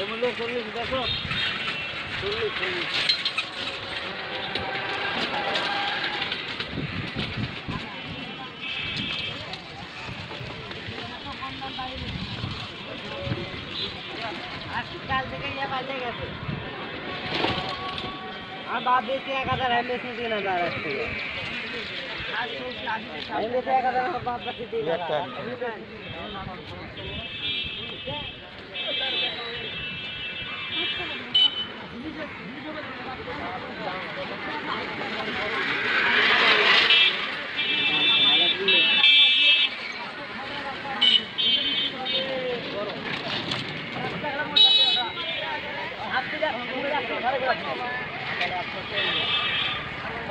চল্লিশ চল্লিশ দেখো চল্লিশ চল্লিশ কাল থেকে ইয়ে বাজে গেছে আর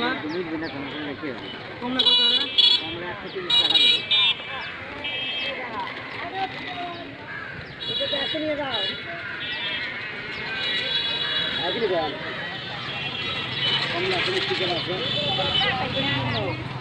দিয়েছি এক হাজার আমি বেশি তিন হাজার আজ থেকে আমি বেশি এক হাজার আমার বাদ বাকি তিন হাজার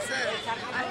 Gracias.